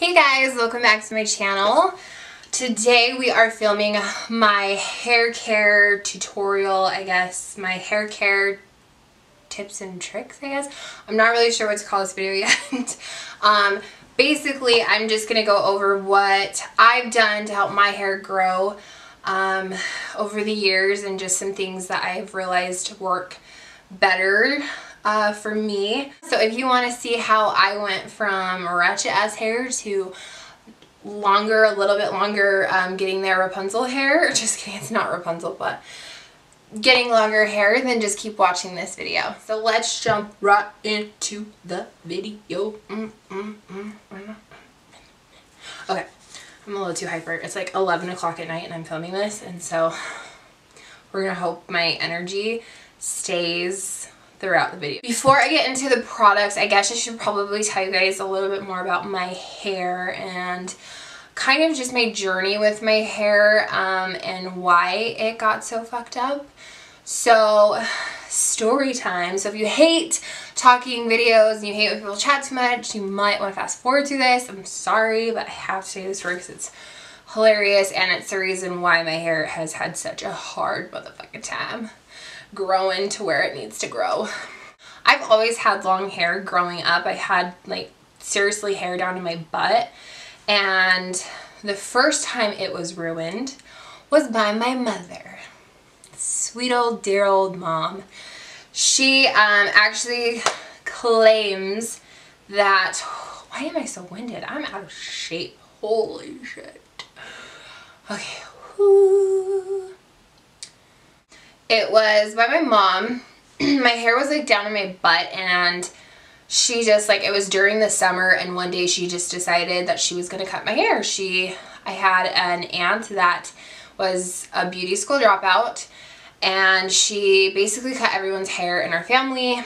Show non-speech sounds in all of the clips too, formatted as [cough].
Hey guys, welcome back to my channel. Today we are filming my hair care tutorial, I guess, my hair care tips and tricks, I guess. I'm not really sure what to call this video [laughs] yet. um, basically, I'm just going to go over what I've done to help my hair grow um, over the years and just some things that I've realized work better uh, for me. So if you want to see how I went from ratchet ass hair to longer, a little bit longer, um, getting their Rapunzel hair, [laughs] just kidding, it's not Rapunzel, but getting longer hair, then just keep watching this video. So let's jump right into the video. Mm, mm, mm, okay, I'm a little too hyper. It's like 11 o'clock at night and I'm filming this, and so we're gonna hope my energy stays throughout the video. Before I get into the products, I guess I should probably tell you guys a little bit more about my hair and kind of just my journey with my hair um, and why it got so fucked up. So, story time. So if you hate talking videos and you hate when people chat too much, you might want to fast forward through this. I'm sorry, but I have to say this story because it's hilarious and it's the reason why my hair has had such a hard motherfucking time growing to where it needs to grow. I've always had long hair growing up. I had like seriously hair down to my butt and the first time it was ruined was by my mother. Sweet old dear old mom. She um, actually claims that, why am I so winded? I'm out of shape. Holy shit. Okay. It was by my mom. [clears throat] my hair was like down in my butt and she just like it was during the summer and one day she just decided that she was going to cut my hair. She I had an aunt that was a beauty school dropout and she basically cut everyone's hair in our family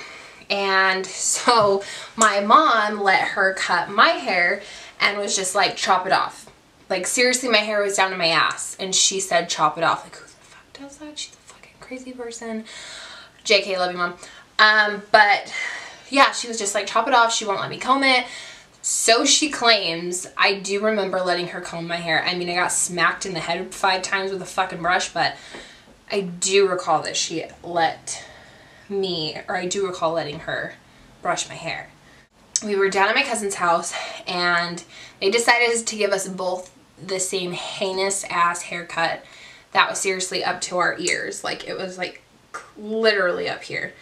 and so [laughs] my mom let her cut my hair and was just like chop it off. Like seriously my hair was down to my ass and she said chop it off. Like who the fuck does that? She's a fucking crazy person. JK, love you, mom. Um, but yeah, she was just like, chop it off. She won't let me comb it. So she claims. I do remember letting her comb my hair. I mean, I got smacked in the head five times with a fucking brush, but I do recall that she let me, or I do recall letting her brush my hair. We were down at my cousin's house and they decided to give us both the same heinous ass haircut that was seriously up to our ears. Like it was like literally up here.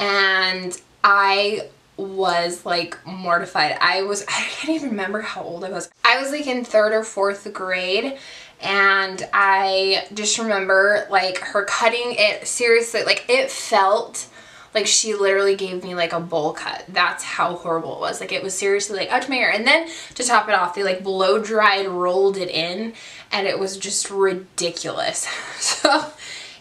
And I was like mortified. I was, [laughs] I can't even remember how old I was. I was like in third or fourth grade and I just remember like her cutting it seriously, like it felt like she literally gave me like a bowl cut. That's how horrible it was. Like it was seriously like up to my ear. And then to top it off, they like blow dried rolled it in and it was just ridiculous. [laughs] So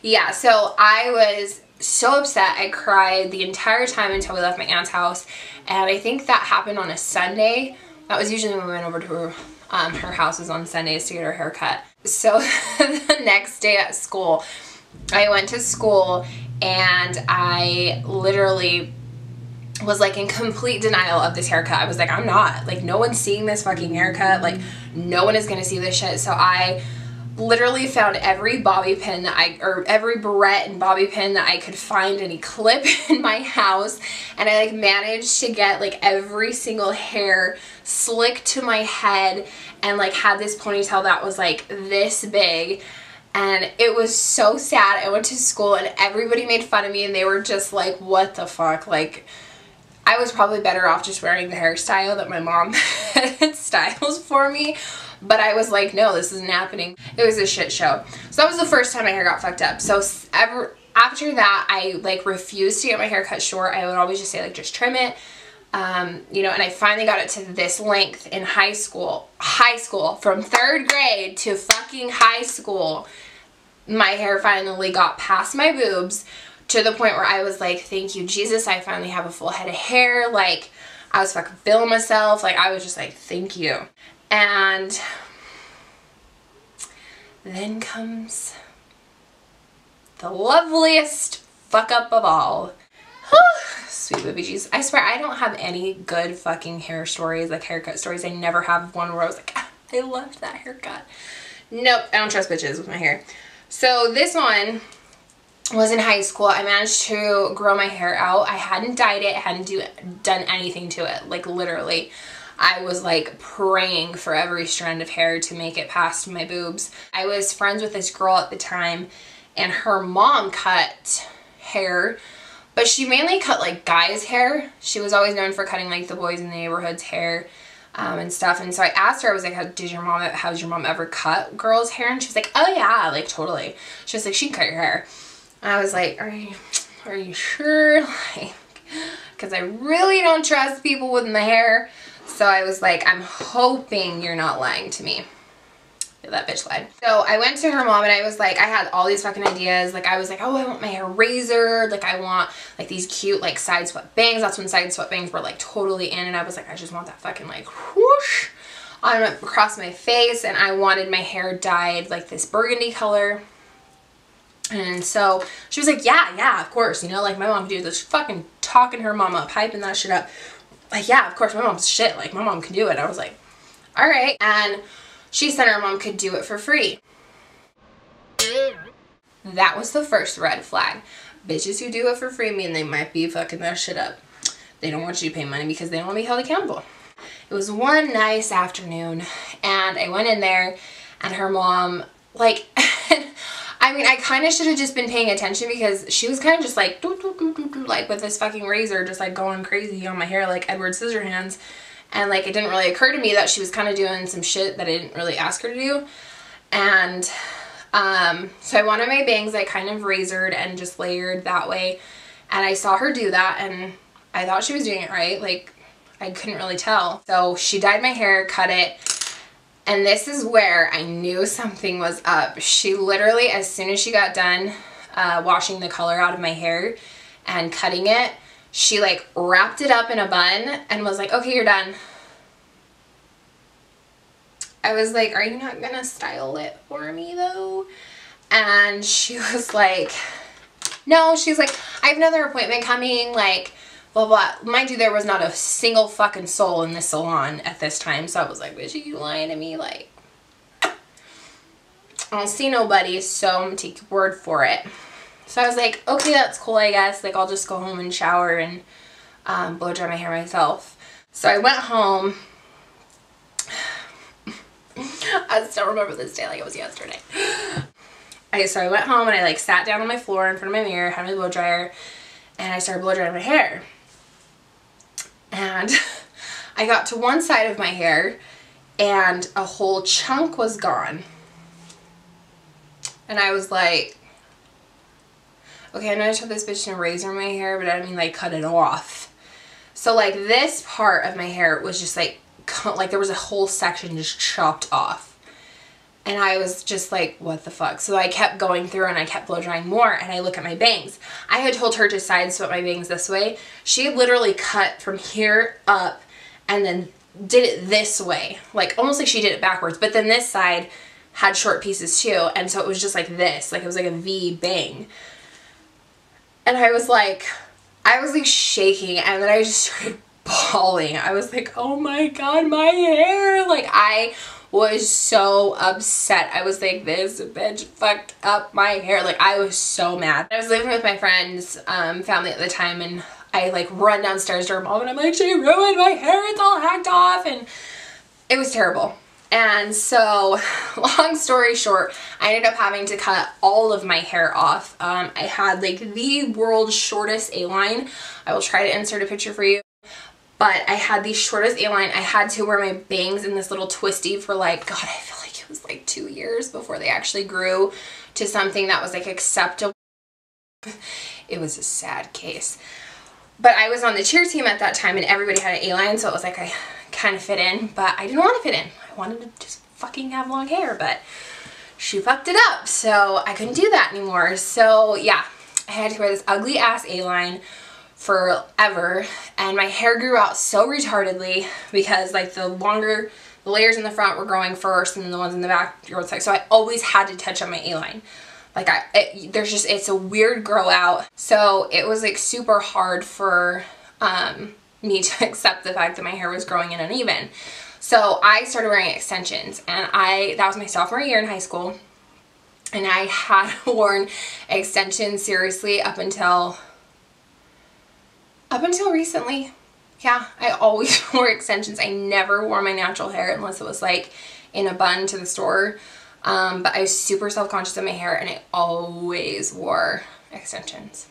yeah, so I was so upset. I cried the entire time until we left my aunt's house. And I think that happened on a Sunday. That was usually when we went over to her, um, her house was on Sundays to get her hair cut. So [laughs] the next day at school, I went to school and I literally was like in complete denial of this haircut. I was like, I'm not. Like, no one's seeing this fucking haircut. Like, no one is gonna see this shit. So I literally found every bobby pin that I, or every barrette and bobby pin that I could find any clip [laughs] in my house. And I like managed to get like every single hair slicked to my head and like had this ponytail that was like this big and it was so sad. I went to school and everybody made fun of me and they were just like, what the fuck? Like, I was probably better off just wearing the hairstyle that my mom [laughs] had styles for me. But I was like, no, this isn't happening. It was a shit show. So that was the first time my hair got fucked up. So ever after that, I like refused to get my hair cut short. I would always just say like, just trim it. Um, you know, and I finally got it to this length in high school. High school. From third grade to fucking high school, my hair finally got past my boobs to the point where I was like, thank you, Jesus, I finally have a full head of hair. Like, I was fucking feeling myself. Like, I was just like, thank you. And then comes the loveliest fuck up of all. Sweet baby Jesus. I swear I don't have any good fucking hair stories, like haircut stories. I never have one where I was like, [laughs] ah, I loved that haircut. Nope, I don't trust bitches with my hair. So this one was in high school. I managed to grow my hair out. I hadn't dyed it, hadn't do, done anything to it, like literally. I was like praying for every strand of hair to make it past my boobs. I was friends with this girl at the time and her mom cut hair but she mainly cut like guys hair. She was always known for cutting like the boys in the neighborhood's hair um, and stuff. And so I asked her, I was like, did your mom, how's your mom ever cut girls hair? And she was like, oh yeah, like totally. She was like, she can cut your hair. And I was like, are you, are you sure? [laughs] Like, because I really don't trust people with my hair. So I was like, I'm hoping you're not lying to me. That bitch lied. So I went to her mom and I was like, I had all these fucking ideas. Like I was like, oh, I want my hair razored. Like I want like these cute like side swept bangs. That's when side swept bangs were like totally in. And I was like, I just want that fucking like whoosh on across my face. And I wanted my hair dyed like this burgundy color. And so she was like, yeah, yeah, of course. You know, like my mom could do this fucking talking her mom up, hyping that shit up. Like, yeah, of course, my mom's shit. Like, my mom can do it. I was like, all right. And she said her mom could do it for free. That was the first red flag. Bitches who do it for free mean they might be fucking that shit up. They don't want you to pay money because they don't want to be held accountable. It was one nice afternoon and I went in there and her mom, like, [laughs] I mean, I kind of should have just been paying attention because she was kind of just like, doo, doo, doo, like with this fucking razor, just like going crazy on my hair like Edward Scissorhands. And like, it didn't really occur to me that she was kind of doing some shit that I didn't really ask her to do. And um, so I wanted my bangs I kind of razored and just layered that way. And I saw her do that and I thought she was doing it right. Like, I couldn't really tell. So she dyed my hair, cut it, and this is where I knew something was up. She literally, as soon as she got done uh, washing the color out of my hair and cutting it, she like wrapped it up in a bun and was like, okay, you're done. I was like, are you not gonna style it for me though? And she [laughs] was like, no, she's like, I have another appointment coming, like, blah, blah. Mind you, there was not a single fucking soul in the salon at this time. So I was like, bitch, you lying to me? Like, I don't see nobody, so I'm gonna take your word for it. So I was like, okay, that's cool, I guess. Like, I'll just go home and shower and um, blow dry my hair myself. So I went home. [sighs] I still remember this day like it was yesterday. [gasps] Okay, so I went home and I like sat down on my floor in front of my mirror, had my blow dryer, and I started blow drying my hair. And [laughs] I got to one side of my hair and a whole chunk was gone. And I was like, okay, I know I told this bitch to razor my hair, but I didn't mean like cut it off. So like this part of my hair was just like, like there was a whole section just chopped off. And I was just like, what the fuck? So I kept going through and I kept blow drying more and I look at my bangs. I had told her to side sweep my bangs this way. She literally cut from here up and then did it this way. Like almost like she did it backwards. But then this side had short pieces too. And so it was just like this. Like it was like a V bang. And I was like, I was like shaking and then I just started [laughs] bawling. I was like, oh my god, my hair. Like I was so upset. I was like, this bitch fucked up my hair. Like I was so mad. I was living with my friend's um, family at the time and I like run downstairs to her mom and I'm like, she ruined my hair. It's all hacked off. And it was terrible. And so, [laughs] long story short, I ended up having to cut all of my hair off. Um, I had like the world's shortest A-line. I will try to insert a picture for you. But I had the shortest A-line. I had to wear my bangs in this little twisty for like, God, I feel like it was like two years before they actually grew to something that was like acceptable. It was a sad case. But I was on the cheer team at that time and everybody had an A-line, so it was like I kind of fit in, but I didn't want to fit in. I wanted to just fucking have long hair, but she fucked it up, so I couldn't do that anymore. So yeah, I had to wear this ugly ass A-line forever, and my hair grew out so retardedly because like the longer the layers in the front were growing first and then the ones in the back growing second. So I always had to touch up my A-line. Like I, it, there's just, it's a weird grow out. So it was like super hard for um, me to [laughs] accept the fact that my hair was growing in uneven. So I started wearing extensions and I, that was my sophomore year in high school. And I [laughs] had worn extensions seriously up until, up until recently. Yeah, I always [laughs] wore extensions. I never wore my natural hair unless it was like in a bun to the store. Um, but I was super self-conscious of my hair and I always wore extensions.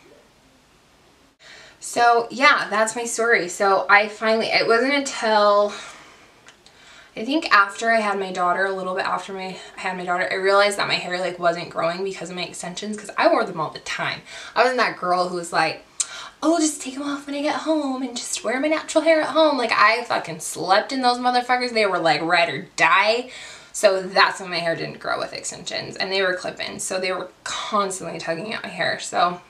So yeah, that's my story. So I finally, it wasn't until, I think after I had my daughter, a little bit after my, I had my daughter, I realized that my hair like wasn't growing because of my extensions because I wore them all the time. I wasn't that girl who was like, oh, just take them off when I get home and just wear my natural hair at home. Like I fucking slept in those motherfuckers. They were like ride or die. So that's when my hair didn't grow with extensions and they were clip-ins. So they were constantly tugging at my hair. So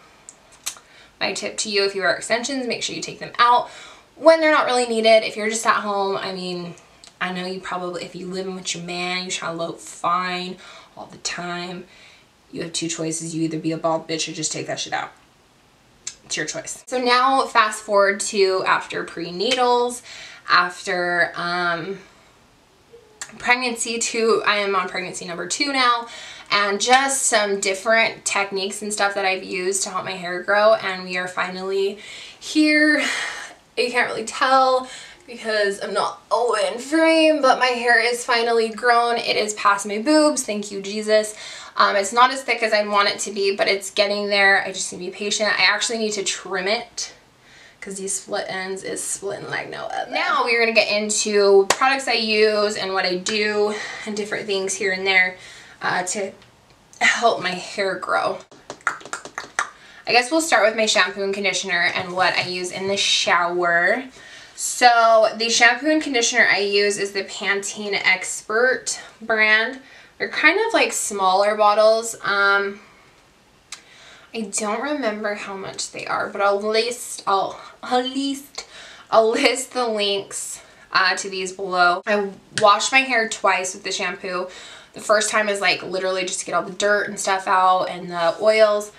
my tip to you, if you wear extensions, make sure you take them out when they're not really needed. If you're just at home, I mean, I know you probably, if you live in with your man, you try to look fine all the time. You have two choices. You either be a bald bitch or just take that shit out. It's your choice. So now fast forward to after prenatals, after um, pregnancy two, I am on pregnancy number two now and just some different techniques and stuff that I've used to help my hair grow and we are finally here. [sighs] You can't really tell because I'm not all the way in frame, but my hair is finally grown. It is past my boobs, thank you Jesus. Um, it's not as thick as I want it to be, but it's getting there. I just need to be patient. I actually need to trim it because these split ends is splitting like no other. Now we're going to get into products I use and what I do and different things here and there uh, to help my hair grow. I guess we'll start with my shampoo and conditioner and what I use in the shower. So the shampoo and conditioner I use is the Pantene Expert brand. They're kind of like smaller bottles. Um, I don't remember how much they are, but I'll list, I'll, I'll list, I'll list the links uh, to these below. I wash my hair twice with the shampoo. The first time is like literally just to get all the dirt and stuff out and the oils.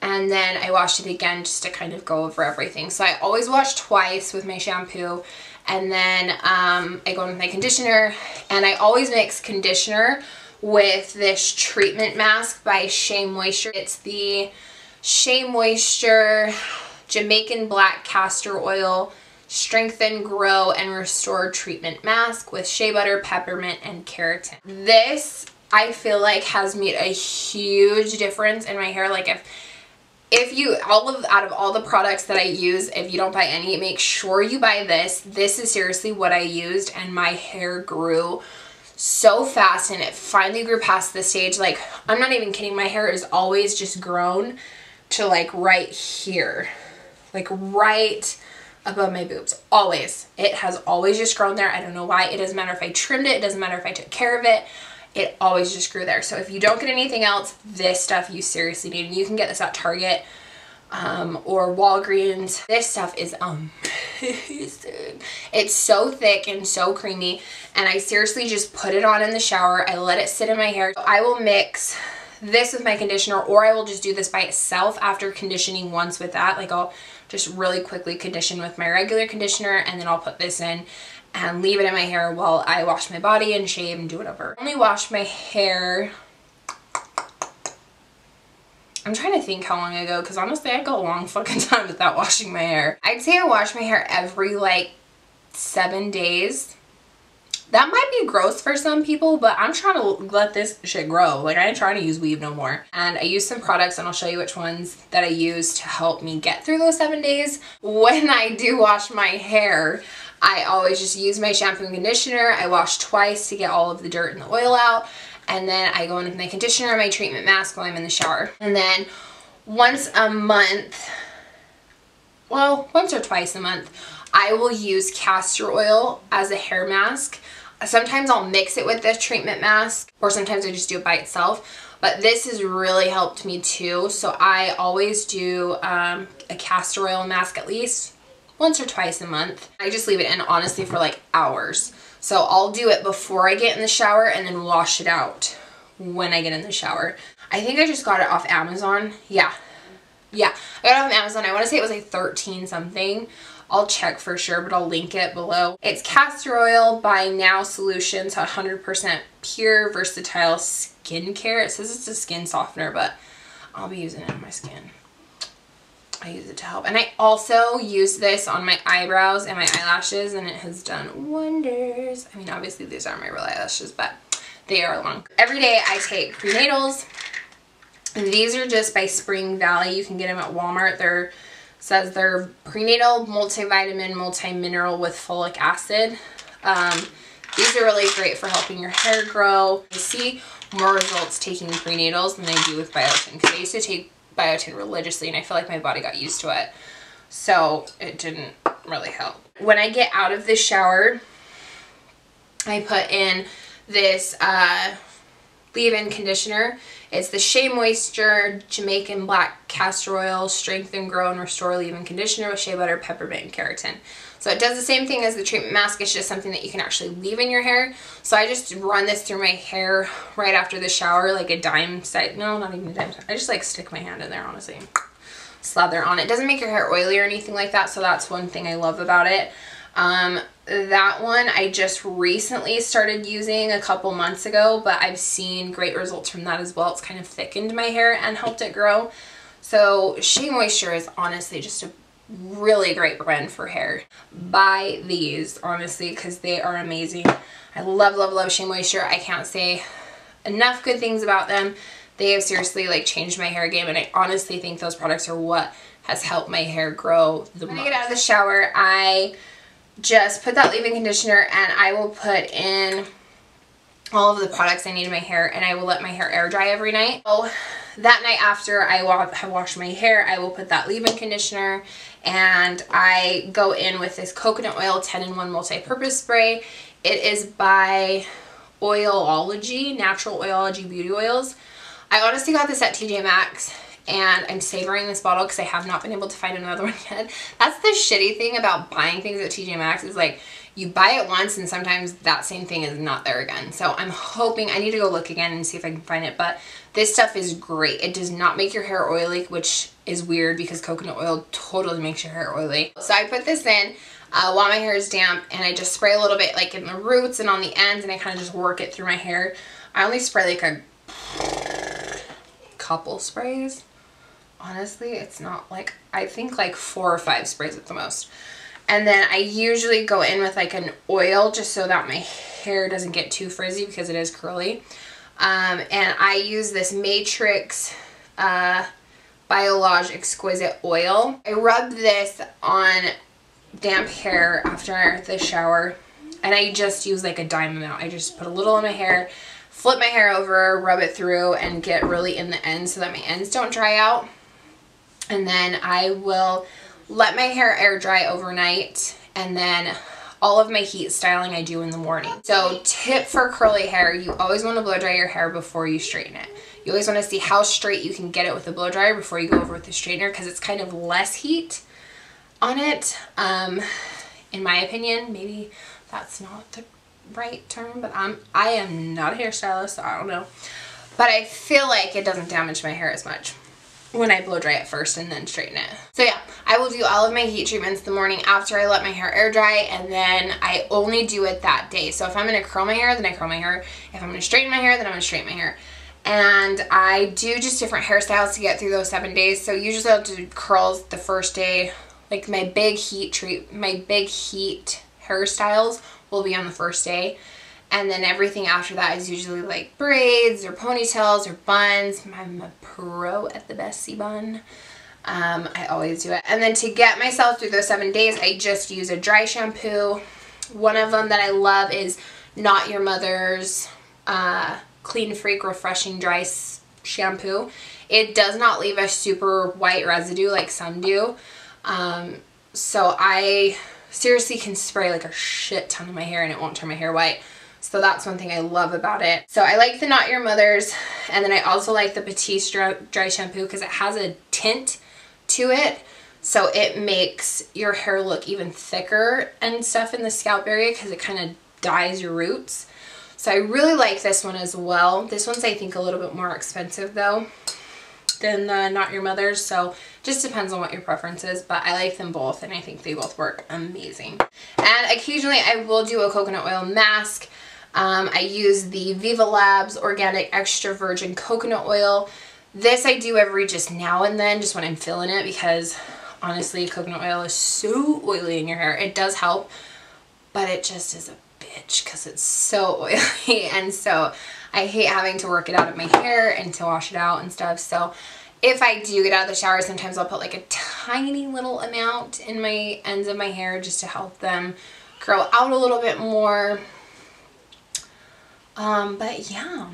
And then I washed it again just to kind of go over everything. So I always wash twice with my shampoo. And then um, I go in with my conditioner. And I always mix conditioner with this treatment mask by Shea Moisture. It's the Shea Moisture Jamaican Black Castor Oil Strengthen, Grow, and Restore Treatment Mask with shea butter, peppermint, and keratin. This, I feel like, has made a huge difference in my hair. Like, if if you all of out of all the products that I use if you don't buy any make sure you buy this this is seriously what I used and my hair grew so fast and it finally grew past the stage like I'm not even kidding my hair is always just grown to like right here like right above my boobs. Always. It has always just grown there. I don't know why. It doesn't matter if I trimmed it. It doesn't matter if I took care of it. It always just grew there. So if you don't get anything else, this stuff you seriously need. And you can get this at Target um, or Walgreens. This stuff is amazing. It's so thick and so creamy. And I seriously just put it on in the shower. I let it sit in my hair. I will mix this with my conditioner or I will just do this by itself after conditioning once with that. Like I'll just really quickly condition with my regular conditioner and then I'll put this in and leave it in my hair while I wash my body and shave and do whatever. I only wash my hair I'm trying to think how long ago because honestly I go a long fucking [laughs] time without washing my hair. I'd say I wash my hair every like seven days that might be gross for some people, but I'm trying to let this shit grow. Like I ain't trying to use weave no more. And I use some products and I'll show you which ones that I use to help me get through those seven days. When I do wash my hair, I always just use my shampoo and conditioner. I wash twice to get all of the dirt and the oil out. And then I go in with my conditioner and my treatment mask while I'm in the shower. And then once a month, well, once or twice a month, I will use castor oil as a hair mask Sometimes I'll mix it with the treatment mask or sometimes I just do it by itself. But this has really helped me too. So I always do um, a castor oil mask at least once or twice a month. I just leave it in honestly for like hours. So I'll do it before I get in the shower and then wash it out when I get in the shower. I think I just got it off Amazon. Yeah. Yeah. I got it off Amazon. I want to say it was like 13 something. I'll check for sure, but I'll link it below. It's castor oil by Now Solutions, 100% pure, versatile skincare. It says it's a skin softener, but I'll be using it on my skin. I use it to help. And I also use this on my eyebrows and my eyelashes, and it has done wonders. I mean, obviously these aren't my real eyelashes, but they are long. Every day I take prenatals. These are just by Spring Valley. You can get them at Walmart. They're says they're prenatal multivitamin multi-mineral with folic acid um, these are really great for helping your hair grow I see more results taking prenatals than I do with biotin because I used to take biotin religiously and I feel like my body got used to it. So it didn't really help. When I get out of the shower I put in this uh, leave-in conditioner. It's the Shea Moisture Jamaican Black Castor Oil Strengthen, and Grow, and Restore Leave-In Conditioner with shea butter, peppermint, and keratin. So it does the same thing as the treatment mask. It's just something that you can actually leave in your hair. So I just run this through my hair right after the shower, like a dime size. No, not even a dime size. I just like stick my hand in there, honestly. Slather on. It doesn't make your hair oily or anything like that. So that's one thing I love about it. Um, that one I just recently started using a couple months ago, but I've seen great results from that as well. It's kind of thickened my hair and helped it grow. So Shea Moisture is honestly just a really great brand for hair. Buy these, honestly, because they are amazing. I love, love, love Shea Moisture. I can't say enough good things about them. They have seriously like changed my hair game and I honestly think those products are what has helped my hair grow the when most. When I get out of the shower, I just put that leave-in conditioner and I will put in all of the products I need in my hair and I will let my hair air dry every night. So that night after I have washed my hair, I will put that leave-in conditioner and I go in with this coconut oil 10-in-1 multi-purpose spray. It is by Oilology, Natural Oilology Beauty Oils. I honestly got this at TJ Maxx and I'm savoring this bottle because I have not been able to find another [laughs] one yet. That's the shitty thing about buying things at TJ Maxx is like you buy it once and sometimes that same thing is not there again. So I'm hoping, I need to go look again and see if I can find it, but this stuff is great. It does not make your hair oily, which is weird because coconut oil totally makes your hair oily. So I put this in uh, while my hair is damp and I just spray a little bit like in the roots and on the ends and I kind of just work it through my hair. I only spray like a couple sprays honestly it's not like I think like four or five sprays at the most. And then I usually go in with like an oil just so that my hair doesn't get too frizzy because it is curly. Um, and I use this Matrix uh, Biolage Exquisite Oil. I rub this on damp hair after the shower and I just use like a dime amount. I just put a little in my hair flip my hair over, rub it through, and get really in the ends so that my ends don't dry out and then I will let my hair air dry overnight and then all of my heat styling I do in the morning. So tip for curly hair, you always want to blow dry your hair before you straighten it. You always want to see how straight you can get it with the blow dryer before you go over with the straightener because it's kind of less heat on it. Um, in my opinion, maybe that's not the right term, but I'm, I am not a hairstylist, so I don't know. But I feel like it doesn't damage my hair as much when I blow dry it first and then straighten it. So yeah, I will do all of my heat treatments the morning after I let my hair air dry and then I only do it that day. So if I'm to curl my hair, then I curl my hair. If I'm to straighten my hair, then I'm to straighten my hair. And I do just different hairstyles to get through those seven days. So usually I'll do curls the first day. Like my big heat treat, my big heat hairstyles will be on the first day. And then everything after that is usually like braids or ponytails or buns. I'm a pro at the messy bun. Um, I always do it. And then to get myself through those seven days, I just use a dry shampoo. One of them that I love is Not Your Mother's uh, Clean Freak Refreshing Dry Shampoo. It does not leave a super white residue like some do. Um, so I seriously can spray like a shit ton of my hair and it won't turn my hair white. So that's one thing I love about it. So I like the Not Your Mother's and then I also like the Batiste Dry Shampoo because it has a tint to it. So it makes your hair look even thicker and stuff in the scalp area because it kind of dyes your roots. So I really like this one as well. This one's I think a little bit more expensive though than the Not Your Mother's. So just depends on what your preference is. But I like them both and I think they both work amazing. And occasionally I will do a coconut oil mask. Um, I use the Viva Labs Organic Extra Virgin Coconut Oil. This I do every just now and then, just when I'm feeling it, because honestly, coconut oil is so oily in your hair. It does help, but it just is a bitch because it's so [laughs] oily. And so I hate having to work it out of my hair and to wash it out and stuff. So if I do get out of the shower, sometimes I'll put like a tiny little amount in my ends of my hair just to help them grow out a little bit more. Um, but yeah.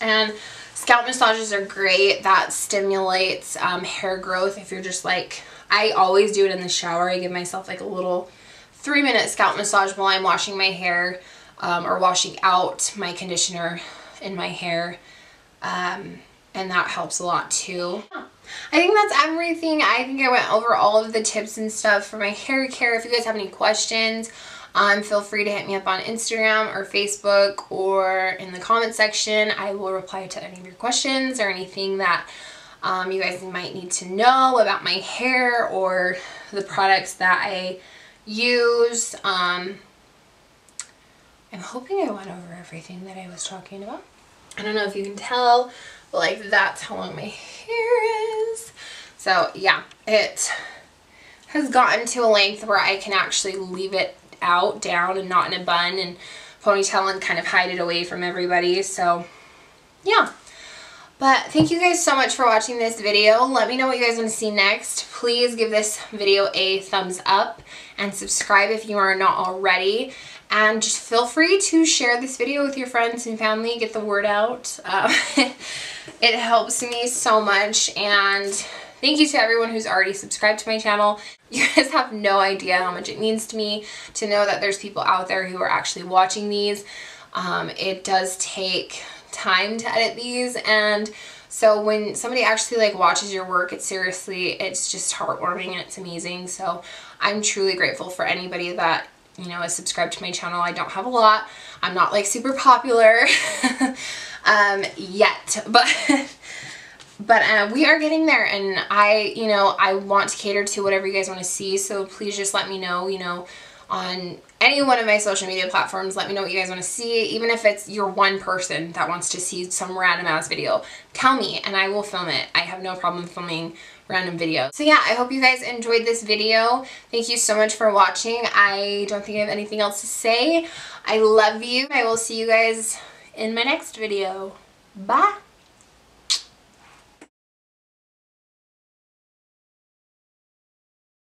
And scalp massages are great. That stimulates um, hair growth if you're just like, I always do it in the shower. I give myself like a little three minute scalp massage while I'm washing my hair um, or washing out my conditioner in my hair. Um, and that helps a lot too. I think that's everything. I think I went over all of the tips and stuff for my hair care. If you guys have any questions, um, feel free to hit me up on Instagram or Facebook or in the comment section. I will reply to any of your questions or anything that um, you guys might need to know about my hair or the products that I use. Um, I'm hoping I went over everything that I was talking about. I don't know if you can tell, but like that's how long my hair is. So yeah, it has gotten to a length where I can actually leave it out, down, and not in a bun and ponytail and kind of hide it away from everybody. So yeah. But thank you guys so much for watching this video. Let me know what you guys want to see next. Please give this video a thumbs up and subscribe if you are not already. And just feel free to share this video with your friends and family. Get the word out. Uh, [laughs] it helps me so much. And Thank you to everyone who's already subscribed to my channel. [laughs] You guys have no idea how much it means to me to know that there's people out there who are actually watching these. Um, it does take time to edit these and so when somebody actually like watches your work, it's seriously, it's just heartwarming and it's amazing. So I'm truly grateful for anybody that, you know, is subscribed to my channel. I don't have a lot. I'm not like super popular [laughs] um, yet, but [laughs] but uh, we are getting there and I, you know, I want to cater to whatever you guys want to see. So please just let me know, you know, on any one of my social media platforms. Let me know what you guys want to see. Even if it's your one person that wants to see some random ass video, tell me and I will film it. I have no problem filming random videos. So yeah, I hope you guys enjoyed this video. Thank you so much for watching. I don't think I have anything else to say. I love you. I will see you guys in my next video. Bye.